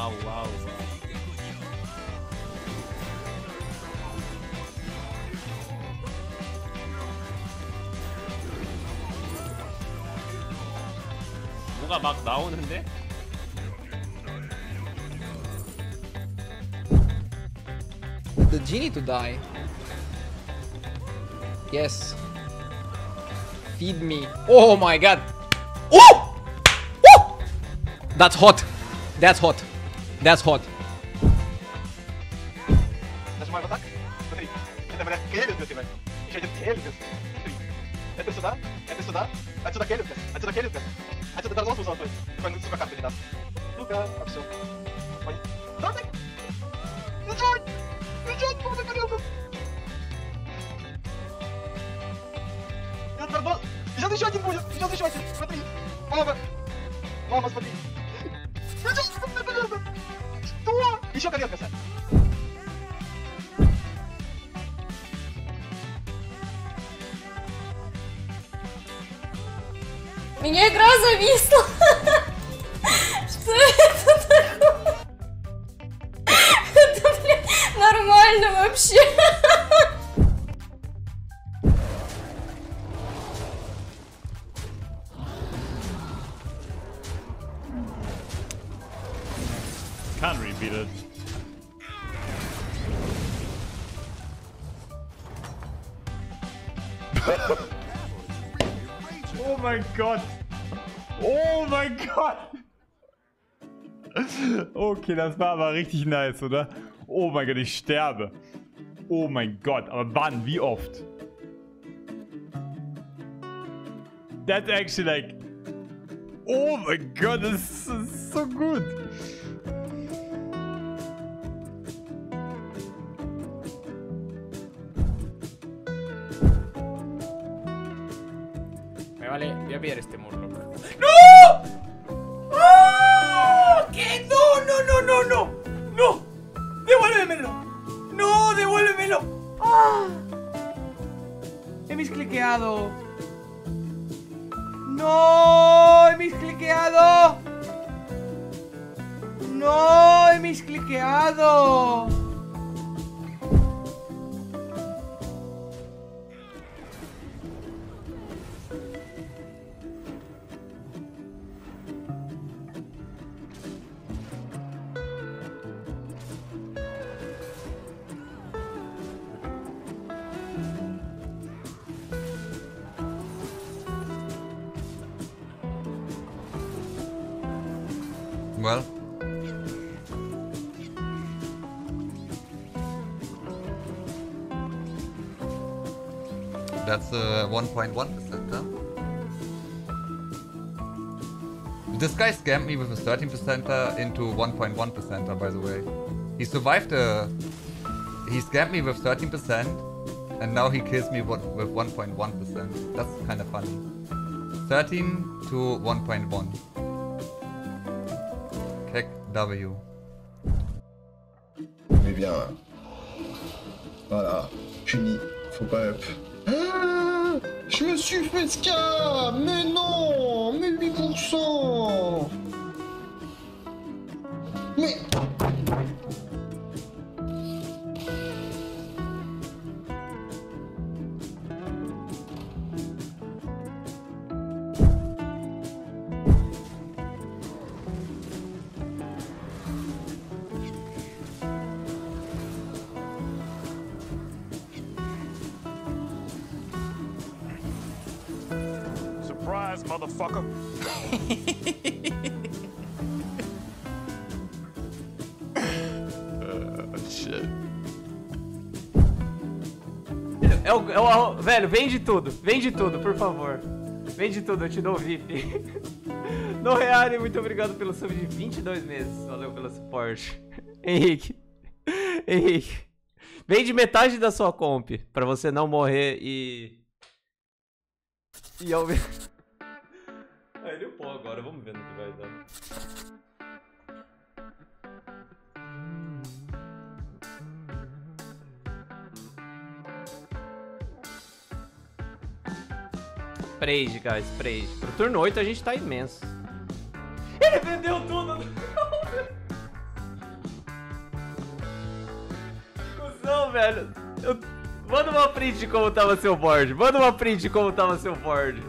Uau, uau, uau. 뭐가 막 나오는데? The genie to die. Yes. Feed me. Oh my god. Oh! Oh! That's hot. That's hot. That's hot. Нажимаю вот так. Смотри. Это, бля, келлингас, ебать. Еще один келлингас. Смотри. Это сюда, это сюда. Отсюда келлингас, отсюда келлингас. Отсюда Дарносу золотой. Такой, ну, сука, карты не даст. Ну-ка, а все. Ой. Да ты! Бежать! Бежать, можно келлингас! Нет, Дарнос! Сейчас еще один будет! Сейчас еще один! Смотри! Мама! Мама, смотри! Бежать, смотри, пожалуйста! Еще келлингаса! Меня игра зависла. Что это такое? Это, блин, нормально вообще. Can't repeat it. Oh mein Gott! Oh mein Gott! Okay, das war aber richtig nice, oder? Oh mein Gott, ich sterbe. Oh mein Gott, aber wann? Wie oft? That's actually like... Oh mein Gott, das ist so gut. Vale, voy a pillar este murloc. ¡Ah! ¿Qué? No, no, no, no, no. No. Devuélvemelo. No, devuélvemelo. ¡Ah! He miscliqueado. No, he miscliqueado. No, he miscliqueado. Well, that's uh, 1.1%, huh? This guy scammed me with a 13%er uh, into 1.1%er, uh, by the way. He survived a... He scammed me with 13%, and now he kills me with with 1.1%. That's kind of funny. 13 to 1.1. W. Mais bien. Voilà. Puni. Faut pas up. Ah Je me suis fait scam Mais non Mais 8% Motherfucker! shit. É o, é o- velho, vende tudo. Vende tudo, por favor. Vende tudo, eu te dou o VIP. No Reale, muito obrigado pelo sub de 22 meses. Valeu pelo suporte. Henrique. Henrique. Vende metade da sua comp pra você não morrer e. E ao ali pó agora, vamos ver no que vai dar. Praise, guys, praise. Pro turno 8 a gente tá imenso. Ele vendeu tudo! Cusão, velho. Eu... Manda uma print de como tava seu board. Manda uma print de como tava seu board.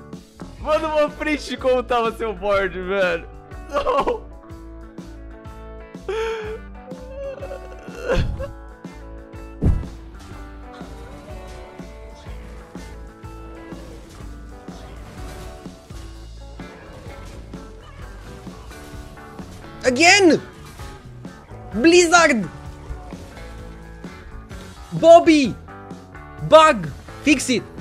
Manda uma print como tava seu board, velho. Não. Again! Blizzard! Bobby! Bug! Fix it!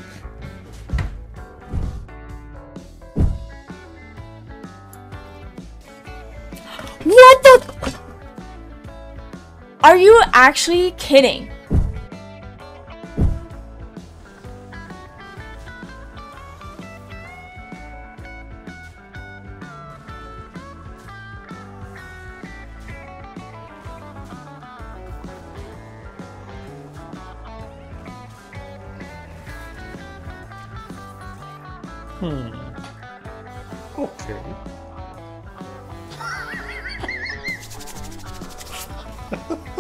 Are you actually kidding? Hmm.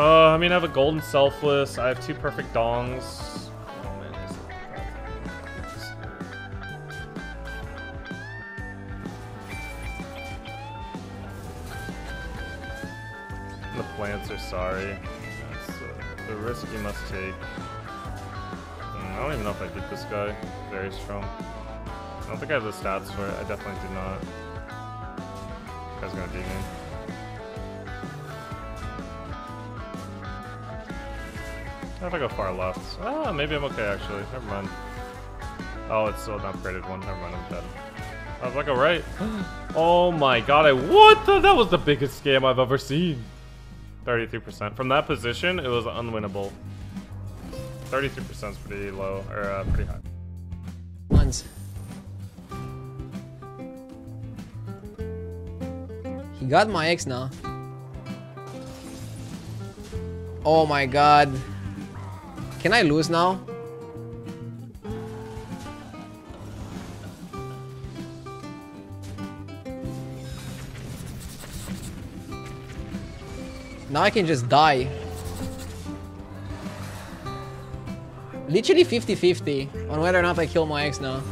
Uh, I mean, I have a golden selfless. I have two perfect dongs. Oh The plants are sorry. That's uh, the risk you must take. Mm, I don't even know if I beat this guy. Very strong. I don't think I have the stats for it. I definitely do not. Guy's gonna beat me. I go far left. Ah, maybe I'm okay actually. Never mind. Oh, it's still an upgraded one. Never mind, I'm dead. Oh, I go right. Oh my god, I what the that was the biggest scam I've ever seen. 33%. From that position, it was unwinnable. 33% is pretty low, or uh, pretty high. Ones. He got my ex now. Oh my god. Can I lose now? Now I can just die. Literally 50-50 on whether or not I kill my ex now.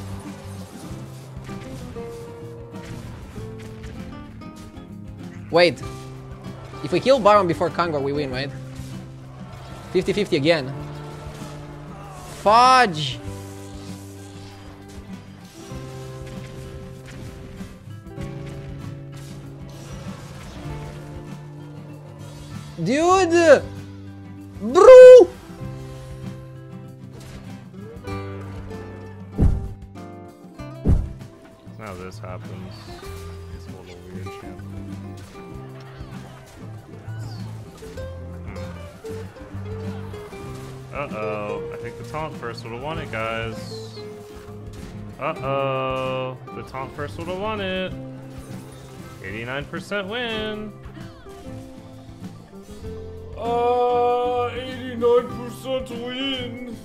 Wait. If we kill Baron before Kangor, we win, right? 50-50 again. Fudge! Dude! Bro! Now this happens. It's a little weird. Uh-oh. I think the taunt first would have won it, guys. Uh-oh. The taunt first would have won it. 89% win. Uh, 89% win.